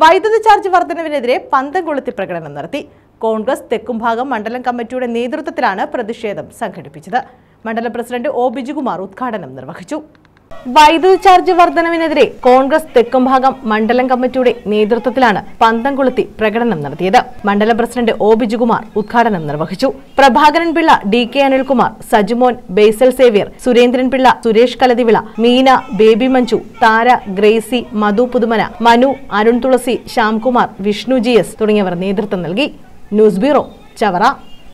വൈദ്യുതി ചാർജ് വർധനവിനെതിരെ പന്തം കൊളുത്തി പ്രകടനം നടത്തി. കോൺഗ്രസ് തെക്കുംഭാഗം മണ്ഡലം കമ്മിറ്റിയുടെ നേതൃത്വത്തിലാണ് പ്രതിഷേധം സംഘടിപ്പിച്ചത്. മണ്ഡലം പ്രസിഡന്റ് ഒ. ബിജുകുമാർ ഉദ്ഘാടനം നിർവഹിച്ചു. വൈദ്യുതി ചാർജ് വർധനവിനെതിരെ കോൺഗ്രസ് തെക്കുംഭാഗം മണ്ഡലം കമ്മിറ്റിയുടെ നേതൃത്വത്തിലാണ് പന്തം കൊളുത്തി പ്രകടനം നടത്തിയത്. മണ്ഡലം പ്രസിഡന്റ് ഒ. ബിജുകുമാർ ഉദ്ഘാടനം നിർവഹിച്ചു. Prabhakaran Pillai D. K. Anilkumar Sajumon Basil Xavier Surendran Pillai Suresh Kalathivila Meena Baby Manju Thara Gracy Madhu Puthumana Manu Arun Thulasi Shyamkumar Vishnu G. S. തുടങ്ങിയവർ നേതൃത്വം നൽകി. News bureau Chavara.